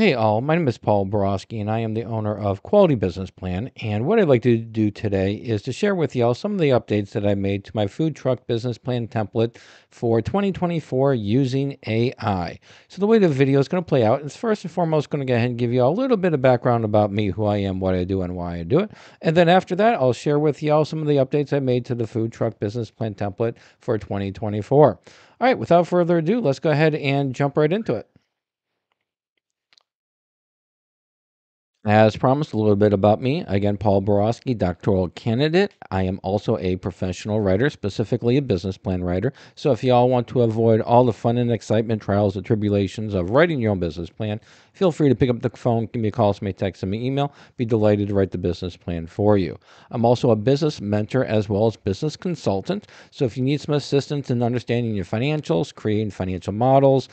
Hey all, my name is Paul Borosky and I am the owner of Quality Business Plan. And what I'd like to do today is to share with y'all some of the updates that I made to my food truck business plan template for 2024 using AI. So the way the video is going to play out is first and foremost going to go ahead and give you all a little bit of background about me, who I am, what I do, and why I do it. And then after that, I'll share with y'all some of the updates I made to the food truck business plan template for 2024. All right, without further ado, let's go ahead and jump right into it. As promised, a little bit about me. Again, Paul Borosky, doctoral candidate. I am also a professional writer, specifically a business plan writer. So if y'all want to avoid all the fun and excitement, trials, and tribulations of writing your own business plan, feel free to pick up the phone, give me a call, send me a text, send me email. Be delighted to write the business plan for you. I'm also a business mentor as well as business consultant. So if you need some assistance in understanding your financials, creating financial models,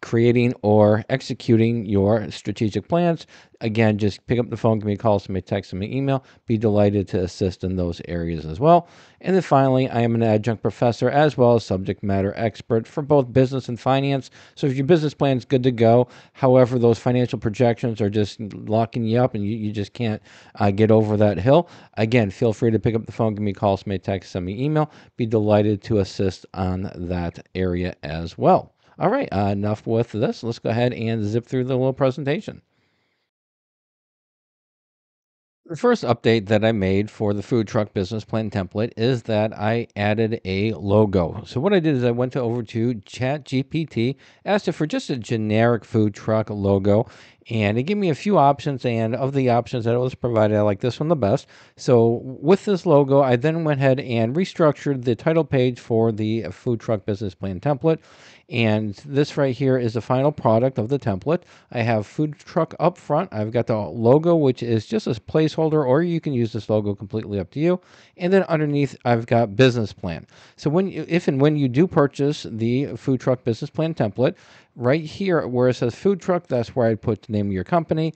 creating or executing your strategic plans. Again, just pick up the phone, give me a call, send me a text, send me an email. Be delighted to assist in those areas as well. And then finally, I am an adjunct professor as well as subject matter expert for both business and finance. So if your business plan is good to go, however, those financial projections are just locking you up and you, you just can't uh, get over that hill, again, feel free to pick up the phone, give me a call, send me a text, send me an email. Be delighted to assist on that area as well. All right, uh, enough with this. Let's go ahead and zip through the little presentation. The first update that I made for the food truck business plan template is that I added a logo. So what I did is I went to over to ChatGPT, asked it for just a generic food truck logo, and it gave me a few options. And of the options that it was provided, I like this one the best. So with this logo, I then went ahead and restructured the title page for the food truck business plan template. And this right here is the final product of the template. I have food truck up front. I've got the logo, which is just a placeholder, or you can use this logo completely up to you. And then underneath, I've got business plan. So when you, if and when you do purchase the food truck business plan template, right here where it says food truck, that's where I'd put name of your company.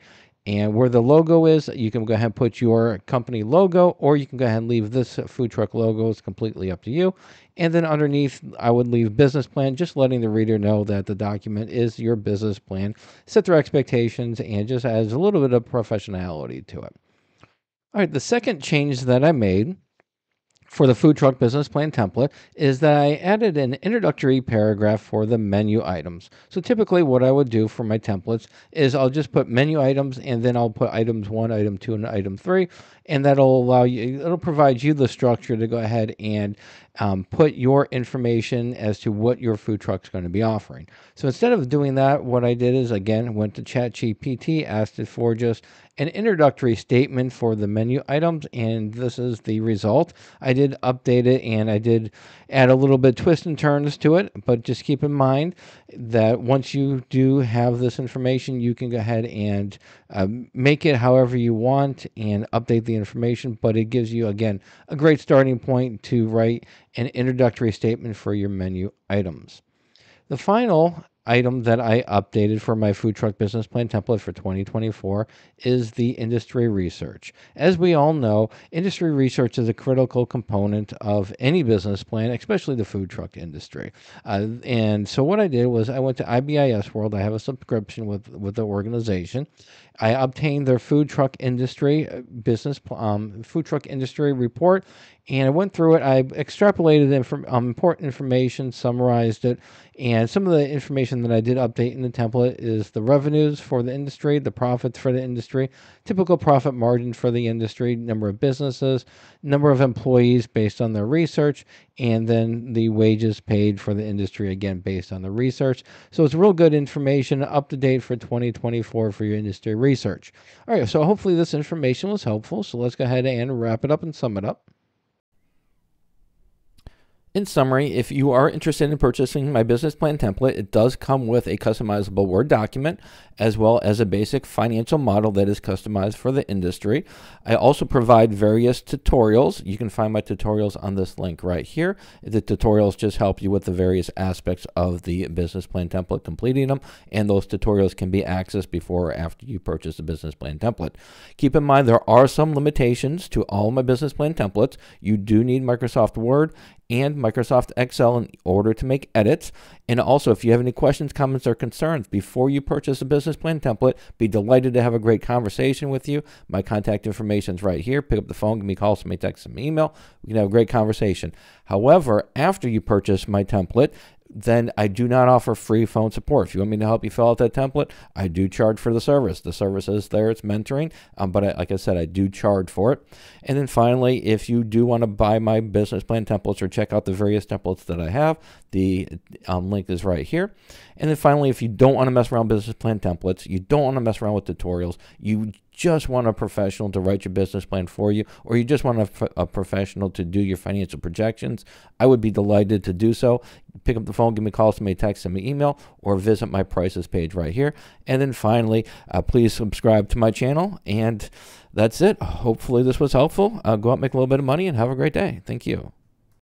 And where the logo is, you can go ahead and put your company logo, or you can go ahead and leave this food truck logo. It's completely up to you. And then underneath, I would leave business plan, just letting the reader know that the document is your business plan, set their expectations, and just adds a little bit of professionality to it. All right, the second change that I made for the food truck business plan template is that I added an introductory paragraph for the menu items. So typically what I would do for my templates is I'll just put menu items and then I'll put items one, item two, and item three. And that'll allow you, it'll provide you the structure to go ahead and um, put your information as to what your food truck is going to be offering. So instead of doing that, what I did is again went to ChatGPT, asked it for just an introductory statement for the menu items, and this is the result. I did update it and I did add a little bit of twist and turns to it, but just keep in mind that once you do have this information, you can go ahead and uh, make it however you want and update the information. But it gives you again a great starting point to write an introductory statement for your menu items. The final item that I updated for my food truck business plan template for 2024 is the industry research. As we all know, industry research is a critical component of any business plan, especially the food truck industry. Uh, and so what I did was I went to IBIS World. I have a subscription with with the organization. I obtained their food truck industry uh, business um, food truck industry report and I went through it. I extrapolated inf- um, important information, summarized it, and some of the information that I did update in the template is the revenues for the industry, the profits for the industry, typical profit margin for the industry, number of businesses, number of employees based on their research, and then the wages paid for the industry again based on the research. So it's real good information up to date for 2024 for your industry research. All right, so hopefully this information was helpful. So let's go ahead and wrap it up and sum it up. In summary, if you are interested in purchasing my business plan template, it does come with a customizable Word document as well as a basic financial model that is customized for the industry. I also provide various tutorials. You can find my tutorials on this link right here. The tutorials just help you with the various aspects of the business plan template, completing them, and those tutorials can be accessed before or after you purchase the business plan template. Keep in mind there are some limitations to all my business plan templates. You do need Microsoft Word and Microsoft Excel in order to make edits. And also, if you have any questions, comments, or concerns before you purchase a business plan template, be delighted to have a great conversation with you. My contact information is right here. Pick up the phone, give me a call, send me text, send me email. We can have a great conversation. However, after you purchase my template, then I do not offer free phone support. If you want me to help you fill out that template, I do charge for the service. The service is there, it's mentoring, um, but I, like I said, I do charge for it. And then finally, if you do want to buy my business plan templates or check out the various templates that I have, the um, link is right here. And then finally, if you don't want to mess around business plan templates, you don't want to mess around with tutorials, you just want a professional to write your business plan for you, or you just want a, a, professional to do your financial projections, I would be delighted to do so. Pick up the phone, give me a call, send me a text, send me an email, or visit my prices page right here. And then finally, uh, please subscribe to my channel. And that's it. Hopefully, this was helpful. Uh, go out, make a little bit of money, and have a great day. Thank you.